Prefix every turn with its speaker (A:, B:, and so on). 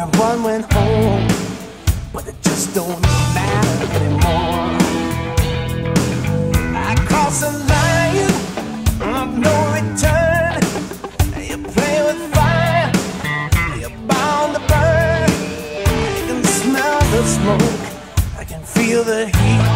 A: Everyone went home, but it just don't matter anymore. I cross a line of no return. You play with fire, you're bound to burn. I can smell the smoke, I can feel the heat.